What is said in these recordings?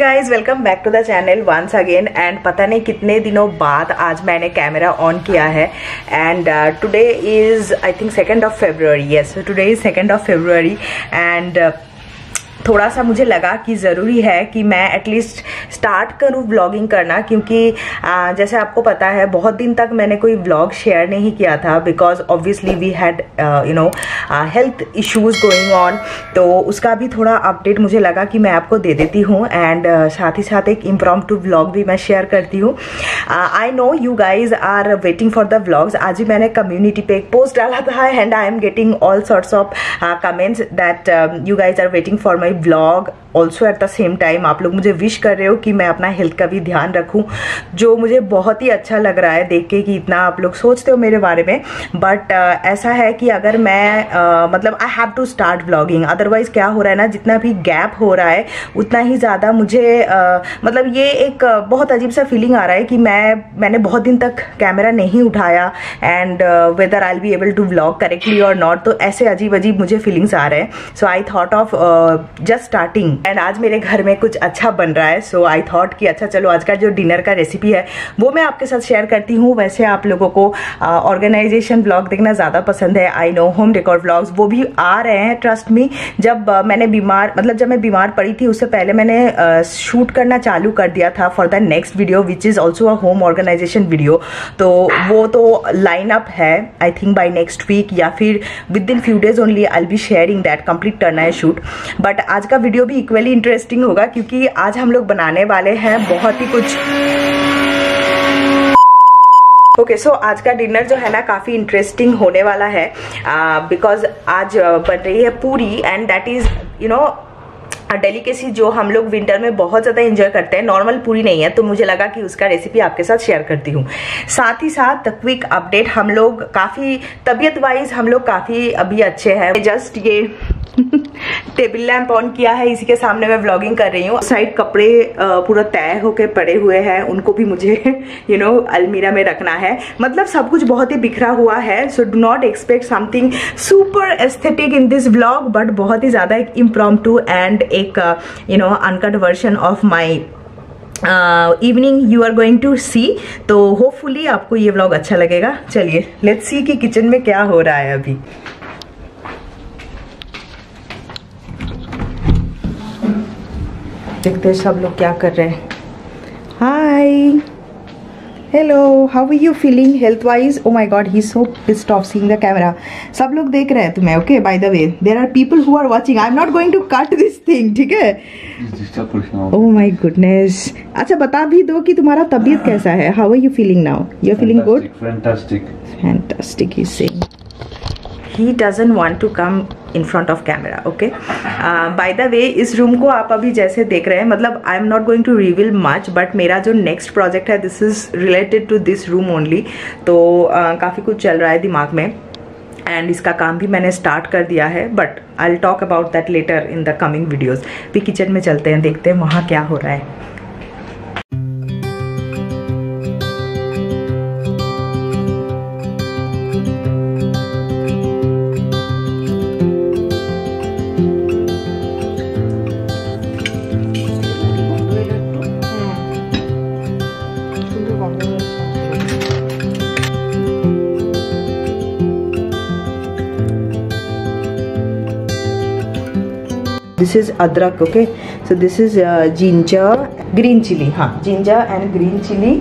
Guys welcome back to the channel once again and पता नहीं कितने दिनों बाद आज मैंने कैमरा ऑन किया है। And today is I think second of February yes today is second of February and थोड़ा सा मुझे लगा कि ज़रूरी है कि मैं एटलीस्ट स्टार्ट करूँ ब्लॉगिंग करना क्योंकि आ, जैसे आपको पता है बहुत दिन तक मैंने कोई ब्लॉग शेयर नहीं किया था because obviously we had you know health issues going on तो उसका भी थोड़ा अपडेट मुझे लगा कि मैं आपको दे देती हूँ एंड uh, साथ ही साथ एक इम्प्रॉम टू ब्लॉग भी मैं शेयर करती हूँ. I know you guys are waiting for the vlogs आज ही मैंने कम्युनिटी पे एक पोस्ट डाला था and I am getting all sorts of comments that you guys are waiting for my vlog also at the same time आप लोग मुझे विश कर रहे हो कि मैं अपना हेल्थ का भी ध्यान रखूँ जो मुझे बहुत ही अच्छा लग रहा है देख के कि इतना आप लोग सोचते हो मेरे बारे में। बट uh, ऐसा है कि अगर मैं uh, मतलब I have to start vlogging otherwise क्या हो रहा है ना जितना भी गैप हो रहा है उतना ही ज़्यादा मुझे uh, मतलब ये एक uh, बहुत अजीब सा फीलिंग आ रहा है कि मैं मैंने बहुत दिन तक कैमरा नहीं उठाया and whether I be able to vlog correctly और नॉट तो ऐसे अजीब अजीब मुझे फीलिंग्स आ रहे हैं। So I thought of just starting and आज मेरे घर में कुछ अच्छा बन रहा है सो आई थॉट कि अच्छा चलो आज का जो डिनर का रेसिपी है वो मैं आपके साथ शेयर करती हूँ। वैसे आप लोगों को ऑर्गेनाइजेशन ब्लॉग देखना ज़्यादा पसंद है। I know home record vlogs वो भी आ रहे हैं ट्रस्ट मी जब uh, मैंने बीमार मतलब जब मैं बीमार पड़ी थी उससे पहले मैंने शूट uh, करना चालू कर दिया था for the next video which is also a home organization video तो वो तो लाइन अप है I think by next week या फिर within few days only I be sharing that complete करना है शूट बट आज का वीडियो भी इक्वली इंटरेस्टिंग होगा क्योंकि आज हम लोग बनाने वाले हैं बहुत ही कुछ। ओके okay, सो so आज का डिनर जो है ना काफ़ी इंटरेस्टिंग होने वाला है बिकॉज़ uh, आज बन रही है पूरी and that is you know delicacy जो हम लोग विंटर में बहुत ज़्यादा एंजॉय करते हैं। नॉर्मल पूरी नहीं है तो मुझे लगा कि उसका रेसिपी आपके साथ शेयर करती हूँ। साथ ही साथ क्विक अपडेट हम लोग काफ़ी तबीयत वाइज हम लोग काफ़ी अभी अच्छे हैं। जस्ट ये टेबल लैंप ऑन किया है, इसी के सामने मैं व्लॉगिंग कर रही हूँ। साइड कपड़े पूरा तय होके पड़े हुए हैं, उनको भी मुझे यू नो अलमीरा में रखना है। मतलब सब कुछ बहुत ही बिखरा हुआ है so do not expect something super aesthetic in this vlog but बहुत ही ज़्यादा एक इम्प्रॉम एंड एक you know uncut version of my evening you are going to see तो होपफुली आपको ये व्लॉग अच्छा लगेगा। चलिए लेट्स सी कि किचन में क्या हो रहा है अभी। देखते हैं सब लोग क्या कर रहे हैं। Hi hello how are you feeling health wise oh my god he so pissed off seeing the camera सब लोग देख रहे हैं तुम्हें okay by the way there are people who are watching I am not going to cut this thing ठीक है? Oh my goodness अच्छा बता भी दो कि तुम्हारा तबीयत कैसा है। How are you feeling now you are feeling good fantastic fantastic he saying he doesn't want to come in front of camera okay by the way इस रूम को आप अभी जैसे देख रहे हैं मतलब I am not going to reveal much but मेरा जो नेक्स्ट प्रोजेक्ट है this is related to this room only तो uh, काफ़ी कुछ चल रहा है दिमाग में एंड इसका काम भी मैंने स्टार्ट कर दिया है but I talk about that later in the coming videos भी किचन में चलते हैं देखते हैं वहाँ क्या हो रहा है। Is adrak okay? So this is uh, ginger green chili हाँ ginger and green chili.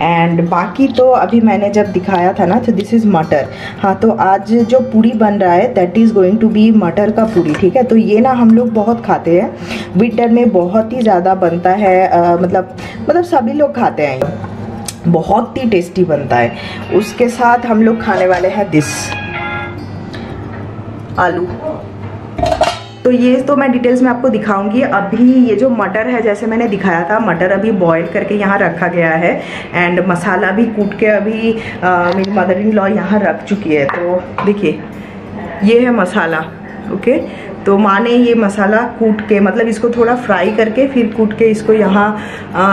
And बाकी तो अभी मैंने जब दिखाया था ना तो दिस इज़ मटर। हाँ तो आज जो पूरी बन रहा है that is going to be मटर का पूरी ठीक है? तो ये ना हम लोग बहुत खाते हैं। विंटर में बहुत ही ज़्यादा बनता है आ, मतलब मतलब सभी लोग खाते हैं। बहुत ही टेस्टी बनता है। उसके साथ हम लोग खाने वाले हैं दिस आलू। तो ये तो मैं डिटेल्स में आपको दिखाऊँगी। अभी ये जो मटर है जैसे मैंने दिखाया था मटर अभी बॉईल करके यहाँ रखा गया है एंड मसाला भी कूट के अभी आ, मेरी मदर इन लॉ यहाँ रख चुकी है। तो देखिए ये है मसाला ओके तो माँ ने ये मसाला कूट के मतलब इसको थोड़ा फ्राई करके फिर कूट के इसको यहाँ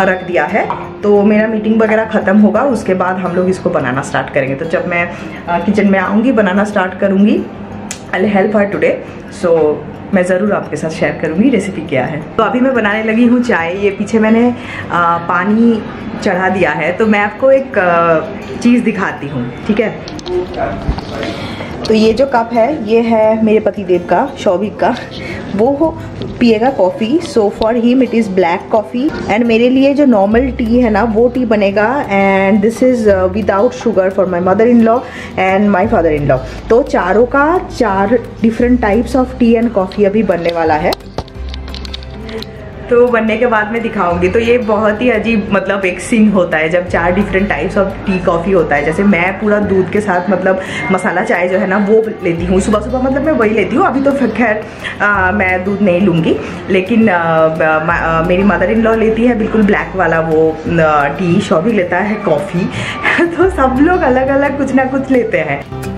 रख दिया है। तो मेरा मीटिंग वगैरह ख़त्म होगा उसके बाद हम लोग इसको बनाना स्टार्ट करेंगे। तो जब मैं किचन में आऊँगी बनाना स्टार्ट करूँगी I help her today so मैं ज़रूर आपके साथ शेयर करूँगी रेसिपी क्या है। तो अभी मैं बनाने लगी हूँ चाय। ये पीछे मैंने आ, पानी चढ़ा दिया है। तो मैं आपको एक चीज़ दिखाती हूँ ठीक है? तो ये जो कप है ये है मेरे पति देव का शौभिक का। वो पिएगा coffee so for him it is black coffee and मेरे लिए जो नॉर्मल टी है ना, वो टी बनेगा. And this is without sugar for my mother in law and my father in law तो चारों का चार different types of tea and coffee अभी बनने वाला है. तो बनने के बाद में दिखाऊँगी। तो ये बहुत ही अजीब मतलब एक सिंग होता है जब चार different types of tea coffee होता है। जैसे मैं पूरा दूध के साथ मतलब मसाला चाय जो है ना वो लेती हूँ। सुबह सुबह मतलब मैं वही लेती हूँ। अभी तो खैर मैं दूध नहीं लूँगी। लेकिन आ, आ, मेरी मदर इन लॉ लेती है बिल्कुल ब्लैक वाला वो टी शॉबी लेता है कॉफ़ी तो सब लोग अलग अलग कुछ ना कुछ लेते हैं।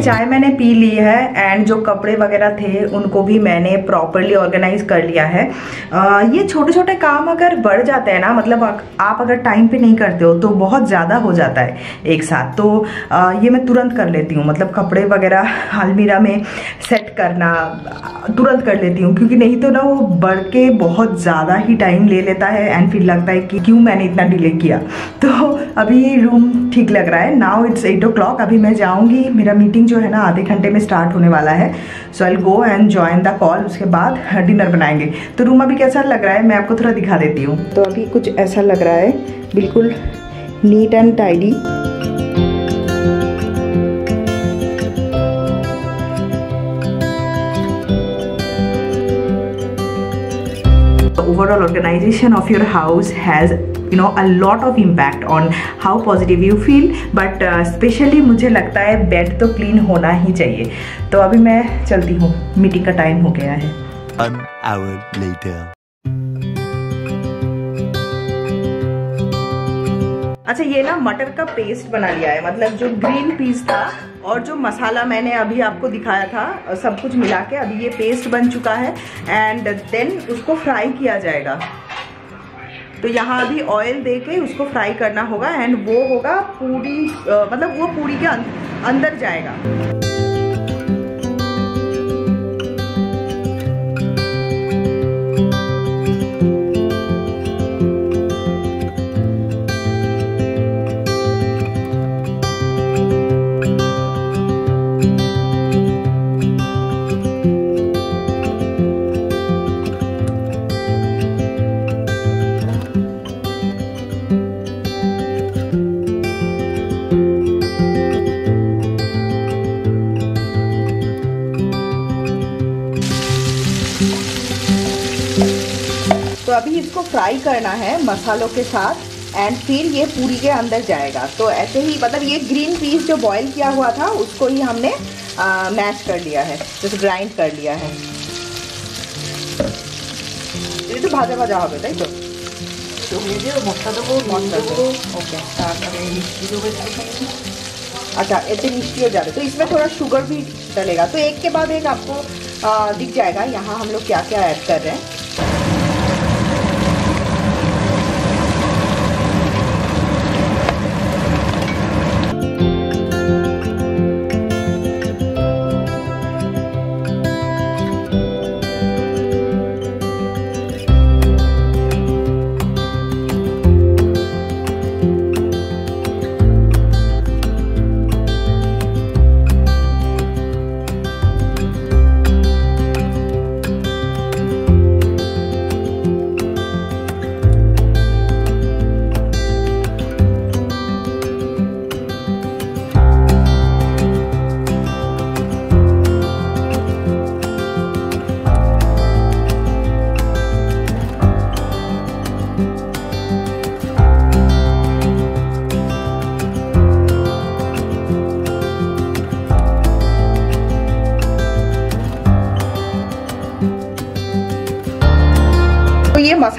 चाय मैंने पी ली है एंड जो कपड़े वगैरह थे उनको भी मैंने प्रॉपरली ऑर्गेनाइज कर लिया है। आ, ये छोटे छोटे काम अगर बढ़ जाते हैं ना मतलब आप अगर टाइम पे नहीं करते हो तो बहुत ज़्यादा हो जाता है एक साथ। तो आ, ये मैं तुरंत कर लेती हूँ। मतलब कपड़े वगैरह अलमीरा में सेट करना तुरंत कर लेती हूँ क्योंकि नहीं तो ना वो बढ़ के बहुत ज़्यादा ही टाइम ले लेता है एंड फिर लगता है कि क्यों मैंने इतना डिले किया। तो अभी रूम ठीक लग रहा है। Now it's eight o'clock अभी मैं जाऊँगी। मेरा मीटिंग जो है ना आधे घंटे में स्टार्ट होने वाला है। So I go and join the call उसके बाद डिनर बनाएँगे। तो रूम अभी कैसा लग रहा है? मैं आपको थोड़ा दिखा देती हूँ। तो अभी कुछ ऐसा लग रहा है। बिल्कुल neat and tidy overall organization of your house has you know a lot of impact on how positive you feel. But uh, मुझे लगता है बेड तो क्लीन होना ही चाहिए। तो अभी मैं चलती हूँ। मीटिंग का टाइम हो गया है। An hour later. अच्छा ये ना मटर का पेस्ट बना लिया है। मतलब जो ग्रीन पीस था और जो मसाला मैंने अभी आपको दिखाया था सब कुछ मिला के अभी ये पेस्ट बन चुका है। एंड देन उसको फ्राई किया जाएगा। तो यहाँ अभी ऑयल दे के उसको फ्राई करना होगा एंड वो होगा पूरी मतलब वो पूरी के अं-, अंदर जाएगा। इसको फ्राई करना है मसालों के साथ एंड फिर ये पूरी के अंदर जाएगा तो ऐसे ही मतलब ये ग्रीन पीस जो बॉईल किया हुआ था उसको ही हमने मैश कर लिया है जैसे ग्राइंड कर लिया है ये तो भाजा भाजा হবে তাই তো মশলা দেবো মশলা দেবো ओके তারপরে মিষ্টি দেবো अच्छा ऐसे मिष्टी हो जाते तो इसमें थोड़ा शुगर भी डलेगा तो एक के बाद एक आपको आ, दिख जाएगा यहाँ हम लोग क्या क्या ऐड कर रहे हैं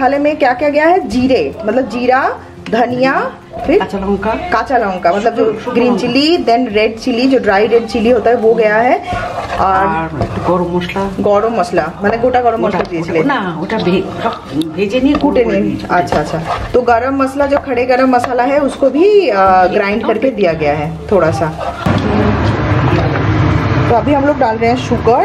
मसाले में क्या क्या गया है जीरे मतलब जीरा धनिया फिर কাঁচা লঙ্কা काचा लौंगा मतलब जो green chilli then red chilli जो ड्राई रेड चिली होता है वो गया है और আর একটু গরম মশলা গরম মশলা মানে গোটা গরম মশলা দিয়েছিলেন না ওটা ভে- সব ভেজে নিয়ে कूटे গুঁড়ো করে नहीं নিয়েছি। अच्छा अच्छा तो गरम मसाला जो खड़े गरम मसाला है उसको भी ग्राइंड करके दिया गया है थोड़ा सा तो अभी हम लोग डाल रहे हैं sugar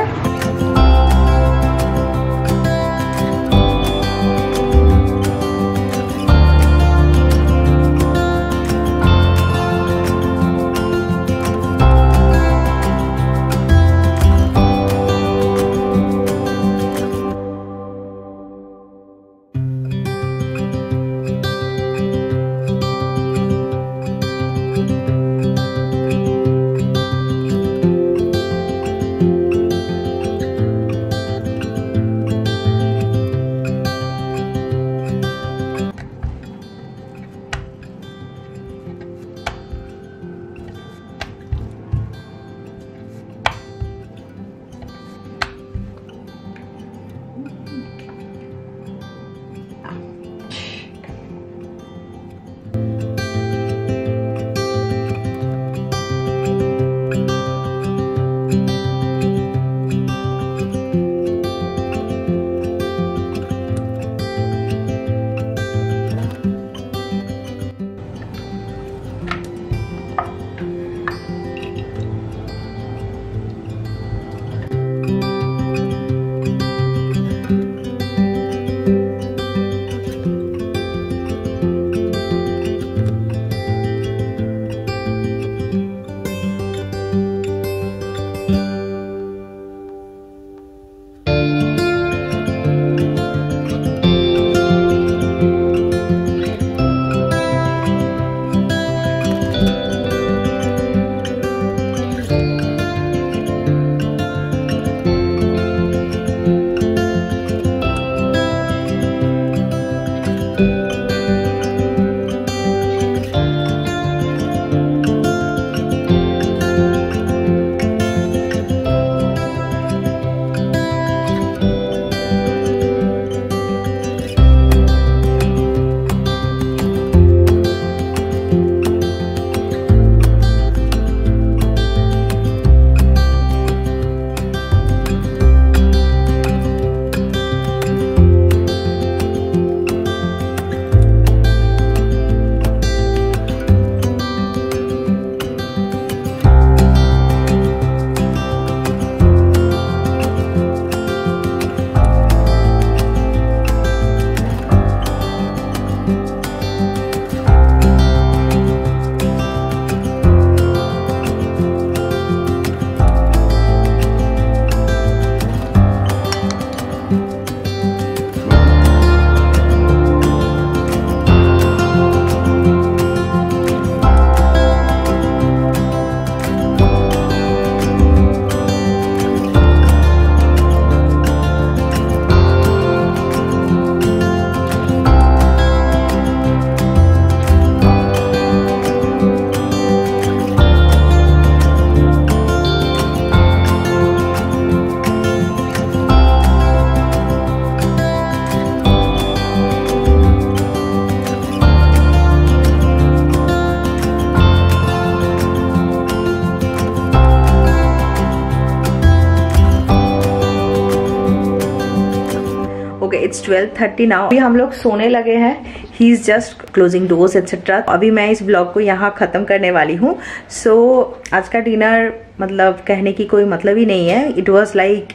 It's twelve thirty now अभी हम लोग सोने लगे हैं। He is just closing doors etcetera अभी मैं इस ब्लॉग को यहाँ ख़त्म करने वाली हूँ। सो so, आज का डिनर मतलब कहने की कोई मतलब ही नहीं है। It was like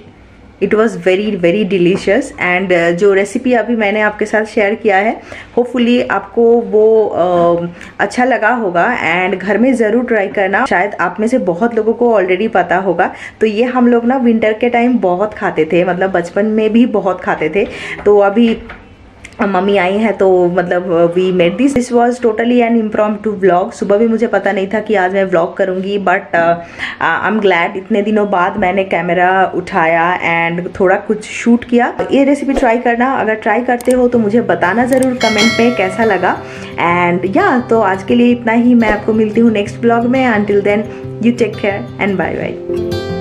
it was very very delicious and जो रेसिपी अभी मैंने आपके साथ शेयर किया है होपफुली आपको वो uh, अच्छा लगा होगा एंड घर में ज़रूर ट्राई करना। शायद आप में से बहुत लोगों को ऑलरेडी पता होगा। तो ये हम लोग ना विंटर के टाइम बहुत खाते थे मतलब बचपन में भी बहुत खाते थे। तो अभी मम्मी आई हैं तो मतलब we made this this was totally an impromptu vlog सुबह भी मुझे पता नहीं था कि आज मैं व्लॉग करूँगी बट आई एम ग्लैड इतने दिनों बाद मैंने कैमरा उठाया एंड थोड़ा कुछ शूट किया। ये रेसिपी ट्राई करना अगर ट्राई करते हो तो मुझे बताना ज़रूर कमेंट में कैसा लगा। एंड या yeah, तो आज के लिए इतना ही। मैं आपको मिलती हूँ नेक्स्ट ब्लॉग में। Until then you take care and bye bye